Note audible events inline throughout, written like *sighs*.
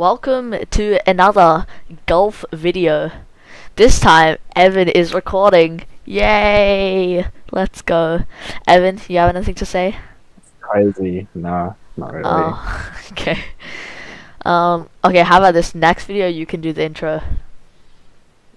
Welcome to another golf video. This time, Evan is recording. Yay! Let's go. Evan, you have anything to say? Crazy. No, not really. Oh, *laughs* okay. Um, okay, how about this next video? You can do the intro.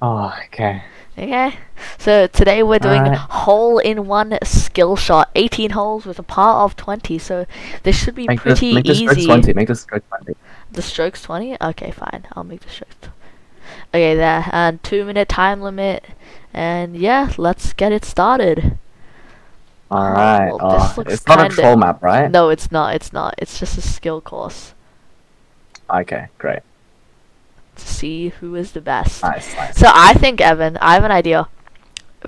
Oh, okay. Okay. So today we're doing Alright. hole in one skill shot. 18 holes with a par of 20. So this should be Make this, pretty make this stroke easy. 20. Make this stroke 20. The strokes 20? Okay, fine. I'll make the strokes. Okay, there. And two minute time limit. And yeah, let's get it started. Alright. well, oh, oh, this Oh, looks it's not a troll map, right? No, it's not. It's not. It's just a skill course Okay, great. to see who is the best. Nice, nice. So I think, Evan, I have an idea.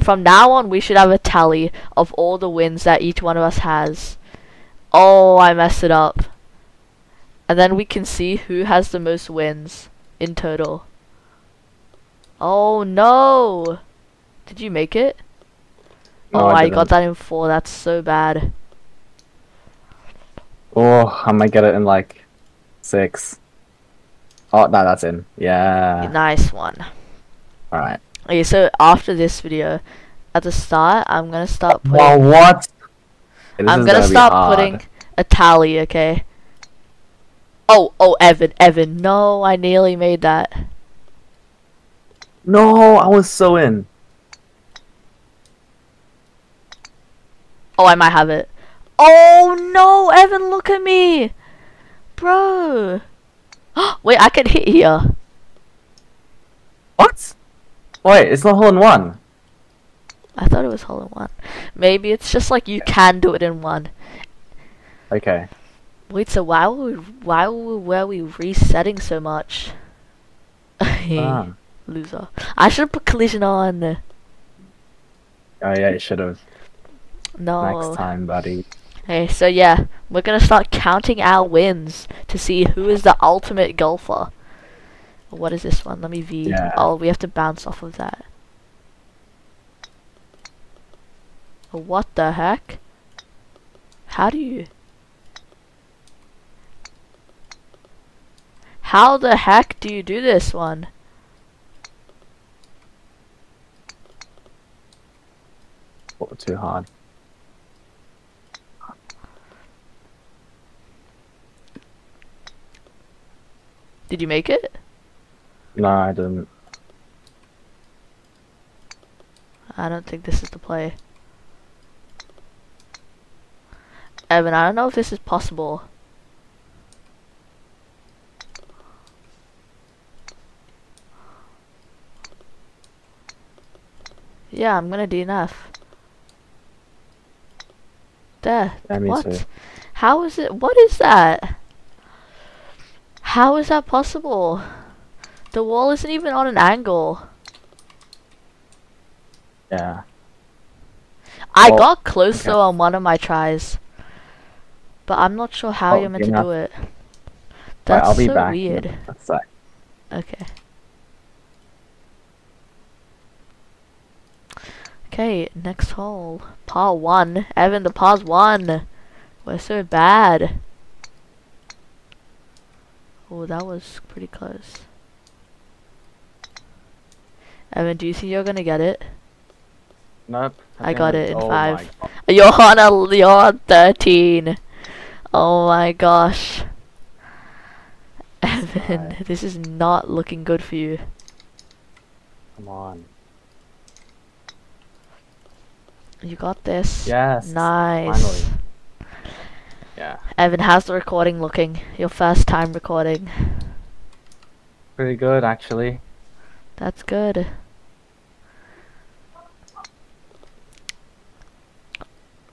From now on, we should have a tally of all the wins that each one of us has. Oh, I messed it up. And then we can see who has the most wins in total. Oh no! Did you make it? No, oh, I I, got that in four. That's so bad. Oh, I might get it in like six. Oh, no, that's in. Yeah. Nice one. Alright. Okay, so after this video, at the start, I'm gonna start putting. Well, what? Okay, I'm gonna be start putting a tally, okay? Oh, oh, Evan, Evan, no, I nearly made that. No, I was so in. Oh, I might have it. Oh no, Evan, look at me, bro. *gasps* Wait, I can hit here. What? Wait, it's not hole in one. I thought it was hole in one. Maybe it's just like you can do it in one. Okay. Wait, so why were we, why were, were we resetting so much? *laughs* Ah. Loser. I should have put collision on. Oh, yeah, you should have. No. Next time, buddy. Okay, so yeah, we're gonna start counting our wins to see who is the ultimate golfer. What is this one? Let me V. Yeah. Oh, we have to bounce off of that. What the heck? How do you? How the heck do you do this one? Oh, too hard. Did you make it? No, I didn't. I don't think this is the play. Evan, I don't know if this is possible. Yeah, I'm gonna DNF. There. Yeah, what? too. How is it? What is that? How is that possible? The wall isn't even on an angle. Yeah. I Well, got close okay. though on one of my tries, but I'm not sure how Oh, you're meant you're to do it. Right, That's be so weird. Okay. Okay, next hole. Par one. Evan, the par's one. We're so bad. Oh, that was pretty close. Evan, do you think you're gonna get it? nope. I think got it in oh five. You're on a you're on thirteen. Oh my gosh. *laughs* Evan, this is not looking good for you. Come on. You got this. Yes. Nice. Finally. Yeah. Evan, how's the recording looking? Your first time recording. Pretty good, actually. That's good.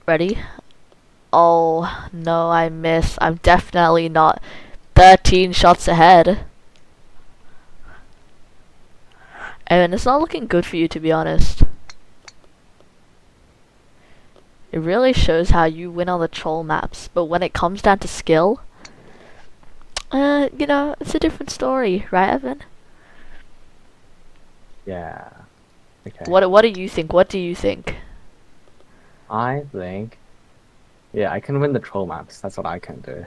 Ready? Oh, no, I miss. I'm definitely not 13 shots ahead. Evan, it's not looking good for you, to be honest. It really shows how you win on the troll maps, but when it comes down to skill, uh, you know, it's a different story, right, Evan? Yeah. Okay. What What do you think? What do you think? I think. Yeah, I can win the troll maps. That's what I can do.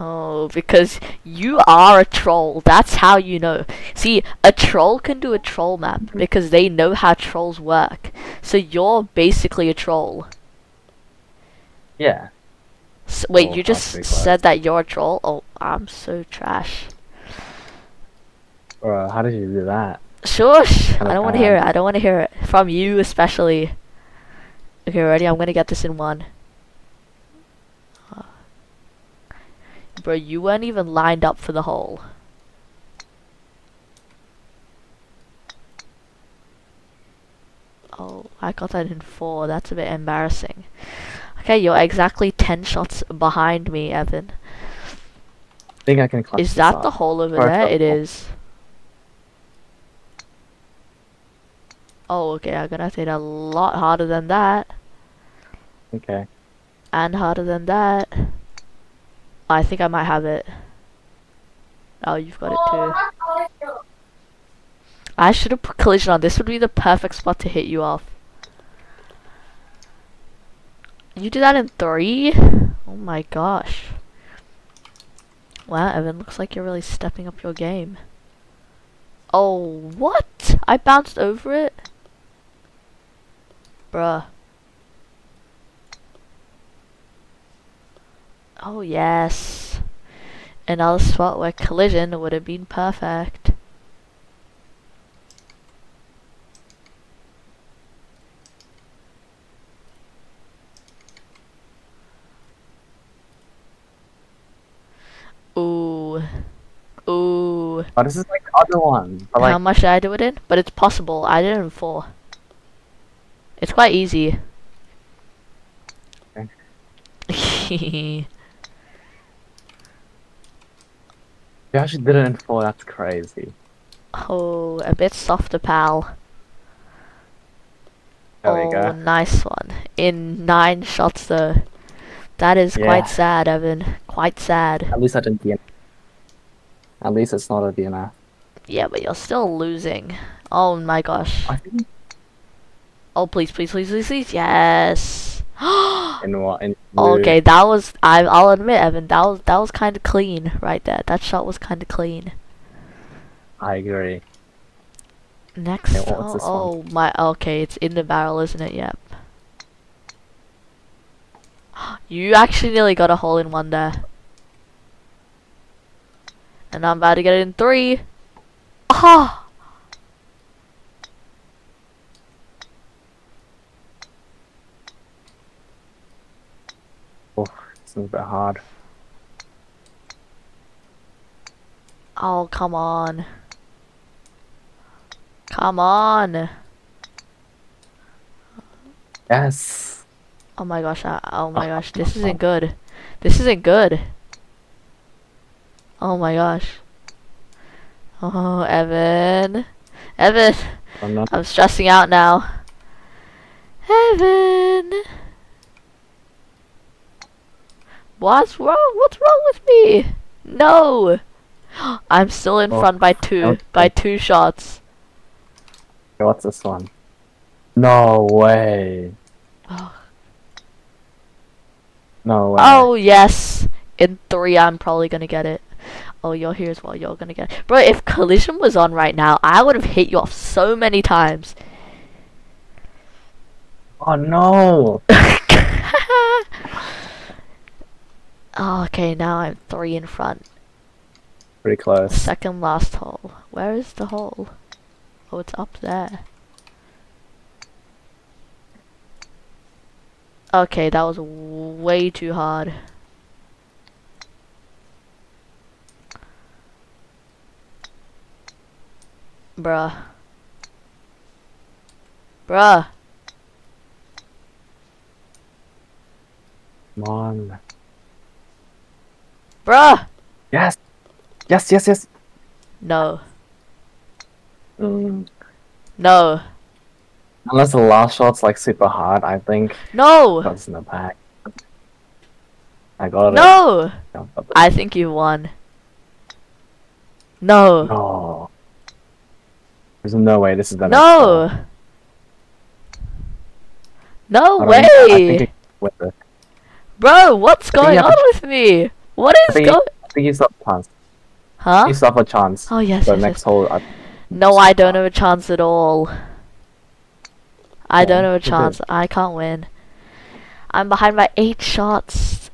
Oh, because you are a troll. That's how you know. See, a troll can do a troll map mm-hmm. because they know how trolls work. So you're basically a troll. Yeah. S wait, Oh, you just said that you're a troll? Oh, I'm so trash. Bro, how did you do that? Shush! I don't want to hear it. I don't want to hear it. From you, especially. Okay, ready? I'm gonna get this in one. Ah. Bro, you weren't even lined up for the hole. Oh, I got that in four. That's a bit embarrassing. Okay, you're exactly 10 shots behind me, Evan. I think I can Is that the hole over Or there? It is. Oh, okay, I'm gonna have to hit a lot harder than that. Okay. And harder than that. I think I might have it. Oh, you've got it too. I should have put collision on. This would be the perfect spot to hit you off. You do that in three? Oh my gosh. Wow, Evan, looks like you're really stepping up your game. Oh, what? I bounced over it? Bruh. Oh, yes. Another spot where collision would have been perfect. Ooh. Ooh. Oh, this is like the other one. But How much did I do it in? But it's possible. I did it in four. It's quite easy. *laughs* you actually did it in four. That's crazy. oh, a bit softer, pal. There oh, we go. Oh, nice one. In nine shots, though. That is Yeah. quite sad, Evan. Quite sad. At least I didn't DNF. At least it's not a DNF. Yeah, but you're still losing. Oh my gosh. I think Oh, please, please, please, please, please. Yes. in what blue. okay, that was. I, I'll admit, Evan. That was that was kind of clean right there. That shot was kind of clean. I agree. Next, Okay, oh, oh my, okay, it's in the barrel, isn't it? Yep. *gasps* You actually nearly got a hole in one there. And I'm about to get it in three. Ah! Oh, it's a bit hard. Oh, come on. Come on. Yes. Oh my gosh, I, oh my *laughs* gosh, this isn't good. This isn't good. Oh my gosh. Oh, Evan. Evan. Oh, I'm not. I'm stressing out now. Evan. What's wrong? What's wrong with me? No. *gasps* I'm still in Oh, front by two. okay. By two shots. What's this one? No way. Oh. No way. Oh yes. In three, I'm probably gonna get it. Oh, you're here as well. You're gonna get it. Bro, if collision was on right now, I would have hit you off so many times. Oh no. *laughs* oh, okay, now I'm three in front. Pretty close. Second last hole. Where is the hole? Oh, it's up there. Okay, that was way too hard. Bruh. Bruh. Come on. Bruh! Yes. Yes. Yes. Yes. No. Mm. No. Unless the last shot's like super hard, I think No! that's in the pack. I got it. No! I think you won. No. No. There's no way this is gonna. No! No way! I think it- with it. Bro, what's going on with me? What I going? I think have a chance. Huh? You still have a chance. Oh yes, the yes, next yes. hole. uh, No, I don't have a chance at all. I Yeah, don't have a chance. I can't win. I'm behind by eight shots.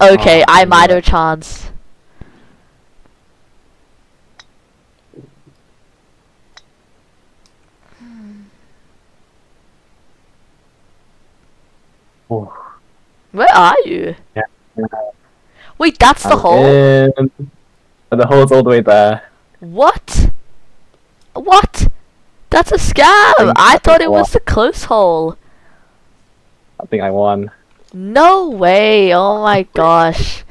Okay, Oh, I might have a chance. Oh, Where are you? Yeah. Wait, that's the hole? in. And the hole's all the way there. What? What? That's a scam! Think I thought it was the close hole. I think I won. No way! Oh my gosh.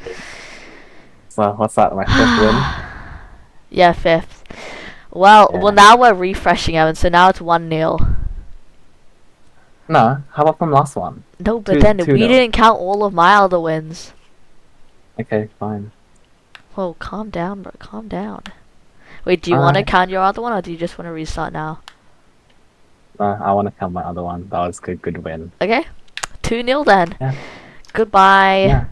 So what's that? My fifth win. *sighs* Yeah, fifth. Well, Yeah. well now we're refreshing Evan, so now it's one 0 No, how about from last one? No, but Two- then two we nil. didn't count all of my other wins. Okay, fine. Whoa, calm down, bro. Calm down. Wait, do you want to count your other one, or do you just want to restart now? No, I want to count my other one. That was a good, good win. Okay, two 0 then. Yeah. Goodbye. Yeah.